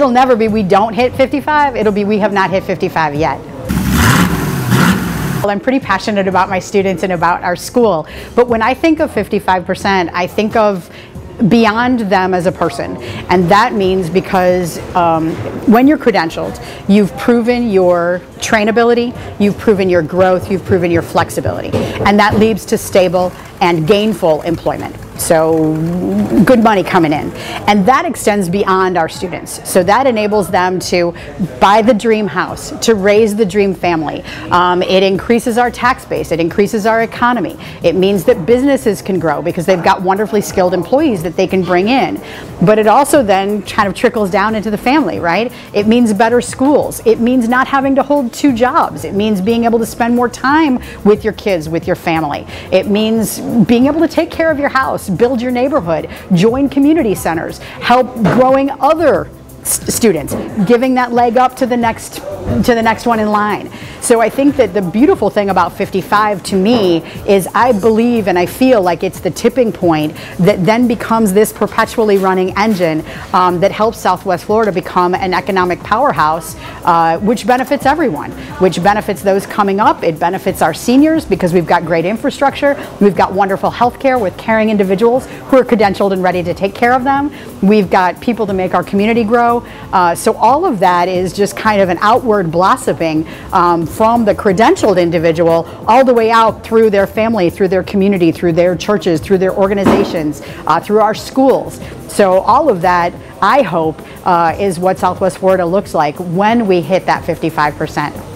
it'll never be we don't hit 55, it'll be we have not hit 55 yet. Well, I'm pretty passionate about my students and about our school, but when I think of 55%, I think of beyond them as a person. And that means because um, when you're credentialed, you've proven your trainability, you've proven your growth, you've proven your flexibility. And that leads to stable and gainful employment. So good money coming in. And that extends beyond our students. So that enables them to buy the dream house, to raise the dream family. Um, it increases our tax base, it increases our economy. It means that businesses can grow because they've got wonderfully skilled employees that they can bring in. But it also then kind of trickles down into the family, right? It means better schools. It means not having to hold two jobs. It means being able to spend more time with your kids, with your family. It means being able to take care of your house, build your neighborhood, join community centers, help growing other students, giving that leg up to the next to the next one in line. So I think that the beautiful thing about 55 to me is I believe and I feel like it's the tipping point that then becomes this perpetually running engine um, that helps Southwest Florida become an economic powerhouse, uh, which benefits everyone, which benefits those coming up. It benefits our seniors because we've got great infrastructure. We've got wonderful health care with caring individuals who are credentialed and ready to take care of them. We've got people to make our community grow. Uh, so all of that is just kind of an outward blossoming um, from the credentialed individual all the way out through their family, through their community, through their churches, through their organizations, uh, through our schools. So all of that, I hope, uh, is what Southwest Florida looks like when we hit that 55%.